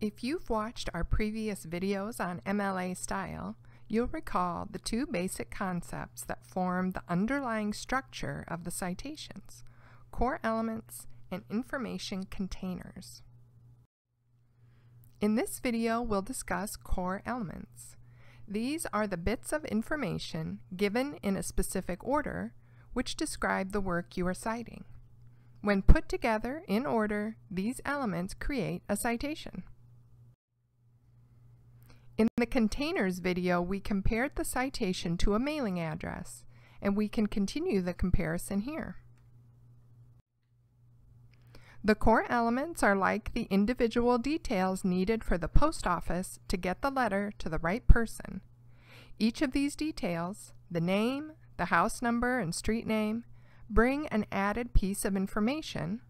If you've watched our previous videos on MLA style, you'll recall the two basic concepts that form the underlying structure of the citations, core elements and information containers. In this video, we'll discuss core elements. These are the bits of information given in a specific order which describe the work you are citing. When put together in order, these elements create a citation. In the containers video, we compared the citation to a mailing address, and we can continue the comparison here. The core elements are like the individual details needed for the post office to get the letter to the right person. Each of these details, the name, the house number, and street name, bring an added piece of information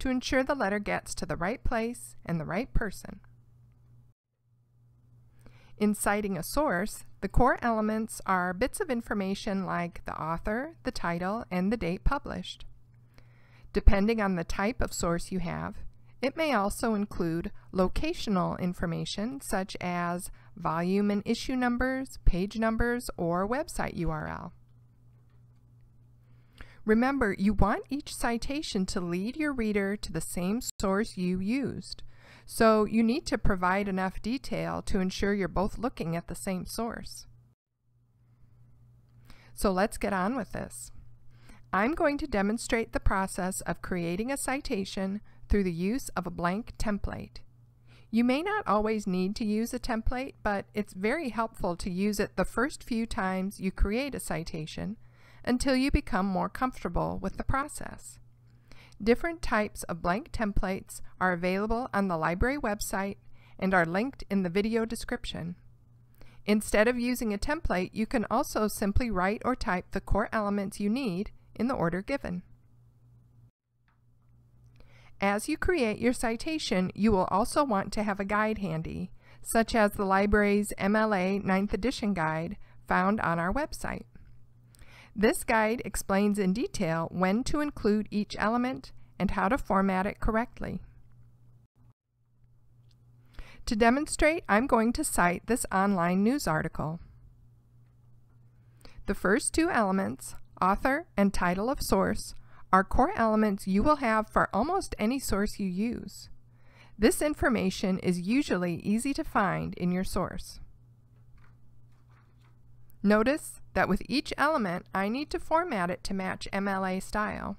to ensure the letter gets to the right place and the right person. In citing a source, the core elements are bits of information like the author, the title, and the date published. Depending on the type of source you have, it may also include locational information such as volume and issue numbers, page numbers, or website URL. Remember, you want each citation to lead your reader to the same source you used. So you need to provide enough detail to ensure you're both looking at the same source. So let's get on with this. I'm going to demonstrate the process of creating a citation through the use of a blank template. You may not always need to use a template, but it's very helpful to use it the first few times you create a citation until you become more comfortable with the process. Different types of blank templates are available on the library website and are linked in the video description. Instead of using a template, you can also simply write or type the core elements you need in the order given. As you create your citation, you will also want to have a guide handy, such as the library's MLA 9th edition guide found on our website. This guide explains in detail when to include each element and how to format it correctly. To demonstrate, I'm going to cite this online news article. The first two elements, author and title of source, are core elements you will have for almost any source you use. This information is usually easy to find in your source. Notice that with each element, I need to format it to match MLA style.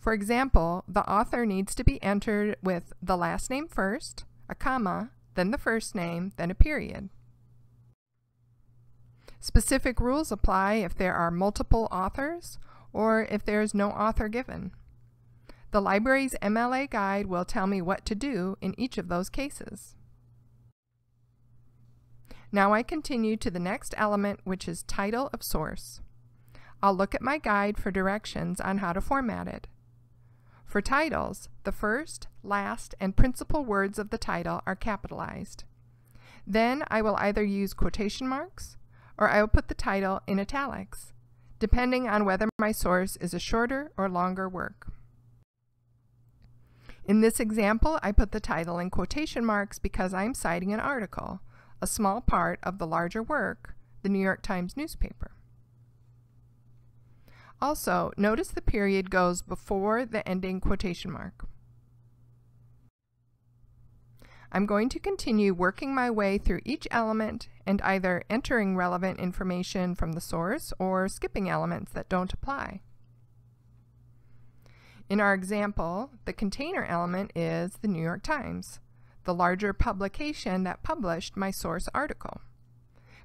For example, the author needs to be entered with the last name first, a comma, then the first name, then a period. Specific rules apply if there are multiple authors or if there is no author given. The library's MLA guide will tell me what to do in each of those cases. Now I continue to the next element, which is title of source. I'll look at my guide for directions on how to format it. For titles, the first, last, and principal words of the title are capitalized. Then I will either use quotation marks or I will put the title in italics, depending on whether my source is a shorter or longer work. In this example, I put the title in quotation marks because I'm citing an article, a small part of the larger work, the New York Times newspaper. Also, notice the period goes before the ending quotation mark. I'm going to continue working my way through each element and either entering relevant information from the source or skipping elements that don't apply. In our example, the container element is the New York Times the larger publication that published my source article.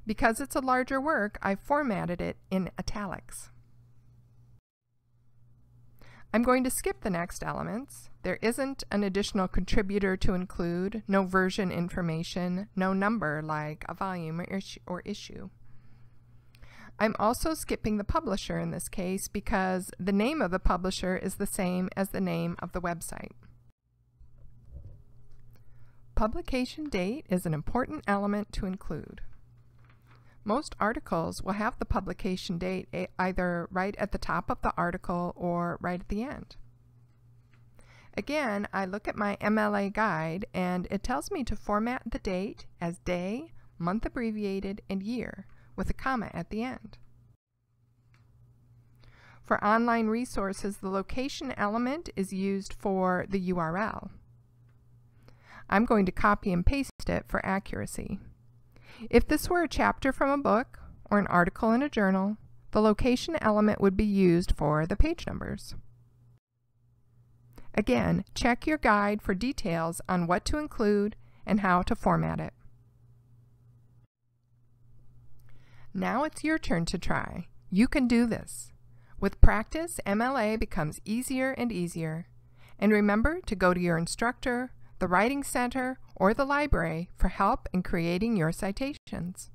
Because it's a larger work, I formatted it in italics. I'm going to skip the next elements. There isn't an additional contributor to include, no version information, no number like a volume or, issue. I'm also skipping the publisher in this case because the name of the publisher is the same as the name of the website. Publication date is an important element to include. Most articles will have the publication date either right at the top of the article or right at the end. Again, I look at my MLA guide and it tells me to format the date as day, month abbreviated, and year with a comma at the end. For online resources, the location element is used for the URL. I'm going to copy and paste it for accuracy. If this were a chapter from a book or an article in a journal, the location element would be used for the page numbers. Again, check your guide for details on what to include and how to format it. Now it's your turn to try. You can do this. With practice, MLA becomes easier and easier. And remember to go to your instructor, the Writing Center, or the library for help in creating your citations.